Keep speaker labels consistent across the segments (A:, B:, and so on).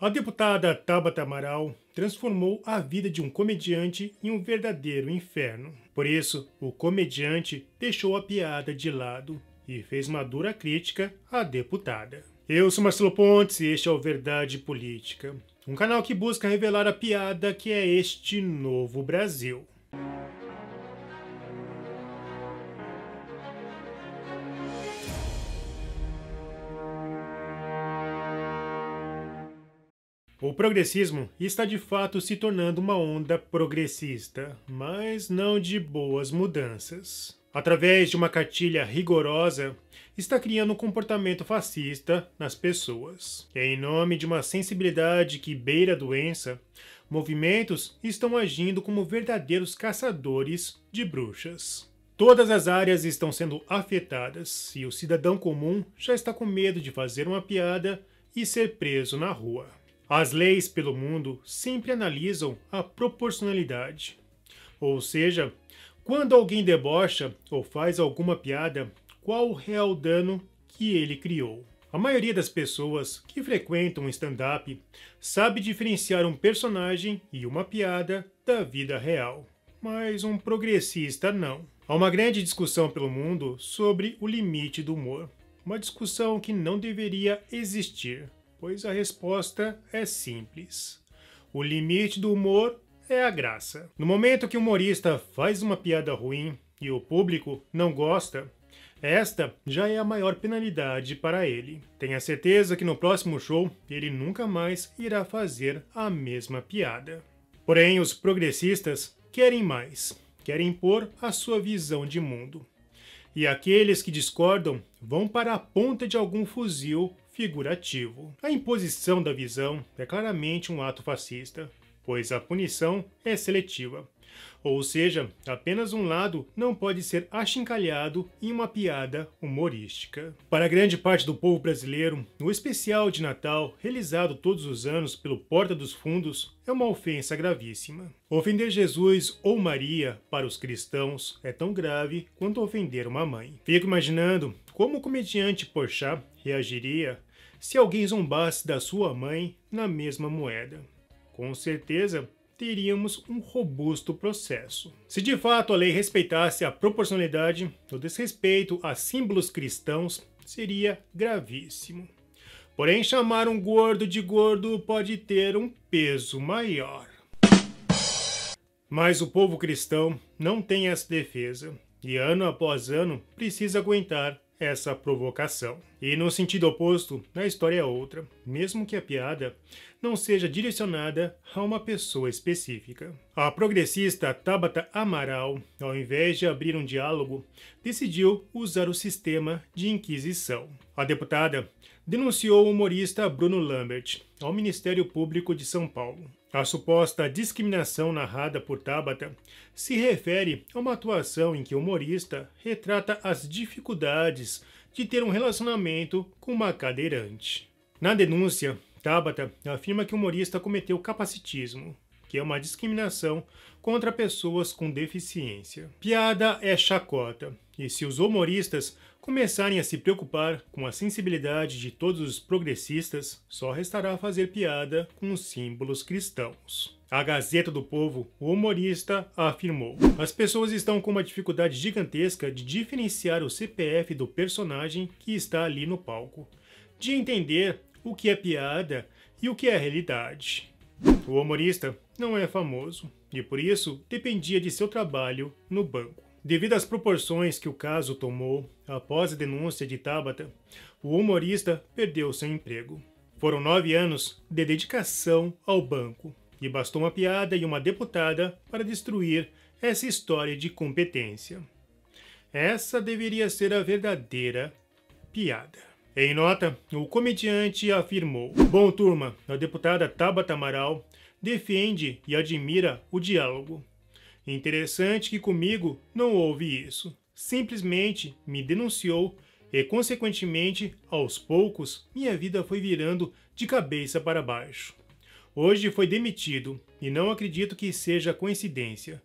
A: A deputada Tabata Amaral transformou a vida de um comediante em um verdadeiro inferno. Por isso, o comediante deixou a piada de lado e fez uma dura crítica à deputada. Eu sou Marcelo Pontes e este é o Verdade Política, um canal que busca revelar a piada que é este novo Brasil. O progressismo está de fato se tornando uma onda progressista, mas não de boas mudanças. Através de uma cartilha rigorosa, está criando um comportamento fascista nas pessoas. Em nome de uma sensibilidade que beira a doença, movimentos estão agindo como verdadeiros caçadores de bruxas. Todas as áreas estão sendo afetadas e o cidadão comum já está com medo de fazer uma piada e ser preso na rua. As leis pelo mundo sempre analisam a proporcionalidade. Ou seja, quando alguém debocha ou faz alguma piada, qual o real dano que ele criou? A maioria das pessoas que frequentam stand-up sabe diferenciar um personagem e uma piada da vida real, mas um progressista não. Há uma grande discussão pelo mundo sobre o limite do humor, uma discussão que não deveria existir pois a resposta é simples. O limite do humor é a graça. No momento que o humorista faz uma piada ruim e o público não gosta, esta já é a maior penalidade para ele. Tenha certeza que no próximo show ele nunca mais irá fazer a mesma piada. Porém, os progressistas querem mais, querem impor a sua visão de mundo. E aqueles que discordam vão para a ponta de algum fuzil figurativo. A imposição da visão é claramente um ato fascista, pois a punição é seletiva. Ou seja, apenas um lado não pode ser achincalhado em uma piada humorística. Para grande parte do povo brasileiro, o especial de Natal, realizado todos os anos pelo Porta dos Fundos, é uma ofensa gravíssima. Ofender Jesus ou Maria para os cristãos é tão grave quanto ofender uma mãe. Fico imaginando como o comediante Porchat reagiria se alguém zombasse da sua mãe na mesma moeda. Com certeza, teríamos um robusto processo. Se de fato a lei respeitasse a proporcionalidade, o desrespeito a símbolos cristãos seria gravíssimo. Porém, chamar um gordo de gordo pode ter um peso maior. Mas o povo cristão não tem essa defesa, e ano após ano precisa aguentar essa provocação. E no sentido oposto, a história é outra, mesmo que a piada não seja direcionada a uma pessoa específica. A progressista Tabata Amaral, ao invés de abrir um diálogo, decidiu usar o sistema de inquisição. A deputada denunciou o humorista Bruno Lambert ao Ministério Público de São Paulo. A suposta discriminação narrada por Tabata se refere a uma atuação em que o humorista retrata as dificuldades de ter um relacionamento com uma cadeirante. Na denúncia, Tabata afirma que o humorista cometeu capacitismo, que é uma discriminação contra pessoas com deficiência. Piada é chacota, e se os humoristas começarem a se preocupar com a sensibilidade de todos os progressistas, só restará fazer piada com os símbolos cristãos. A Gazeta do Povo, o humorista, afirmou: As pessoas estão com uma dificuldade gigantesca de diferenciar o CPF do personagem que está ali no palco, de entender o que é piada e o que é realidade. O humorista não é famoso e por isso dependia de seu trabalho no banco. Devido às proporções que o caso tomou após a denúncia de Tabata, o humorista perdeu seu emprego. Foram nove anos de dedicação ao banco e bastou uma piada e uma deputada para destruir essa história de competência. Essa deveria ser a verdadeira piada. Em nota, o comediante afirmou: Bom, turma, a deputada Tabata Amaral defende e admira o diálogo Interessante que comigo não houve isso. Simplesmente me denunciou e, consequentemente, aos poucos, minha vida foi virando de cabeça para baixo. Hoje foi demitido e não acredito que seja coincidência.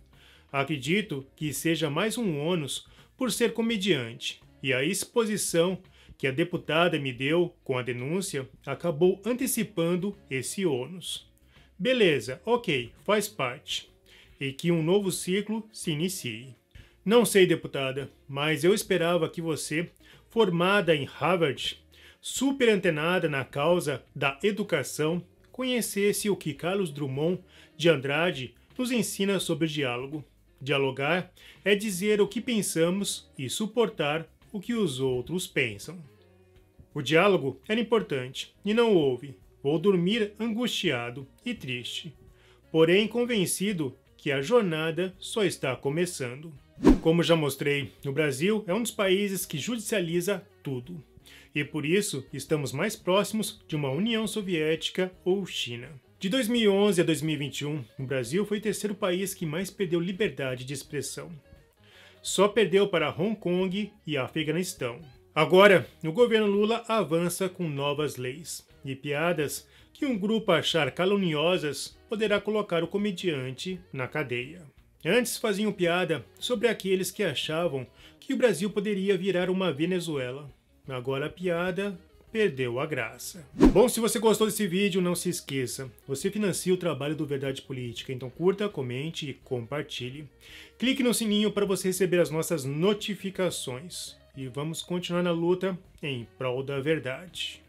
A: Acredito que seja mais um ônus por ser comediante e a exposição que a deputada me deu com a denúncia acabou antecipando esse ônus. Beleza, ok, faz parte. E que um novo ciclo se inicie. Não sei, deputada, mas eu esperava que você, formada em Harvard, super antenada na causa da educação, conhecesse o que Carlos Drummond de Andrade nos ensina sobre diálogo. Dialogar é dizer o que pensamos e suportar o que os outros pensam. O diálogo era importante e não houve. Vou dormir angustiado e triste, porém convencido que a jornada só está começando. Como já mostrei, o Brasil é um dos países que judicializa tudo. E por isso estamos mais próximos de uma União Soviética ou China. De 2011 a 2021, o Brasil foi o terceiro país que mais perdeu liberdade de expressão. Só perdeu para Hong Kong e Afeganistão. Agora, o governo Lula avança com novas leis e piadas que um grupo achar caluniosas poderá colocar o comediante na cadeia. Antes faziam piada sobre aqueles que achavam que o Brasil poderia virar uma Venezuela. Agora a piada perdeu a graça. Bom, se você gostou desse vídeo, não se esqueça, você financia o trabalho do Verdade Política, então curta, comente e compartilhe. Clique no sininho para você receber as nossas notificações. E vamos continuar na luta em prol da verdade.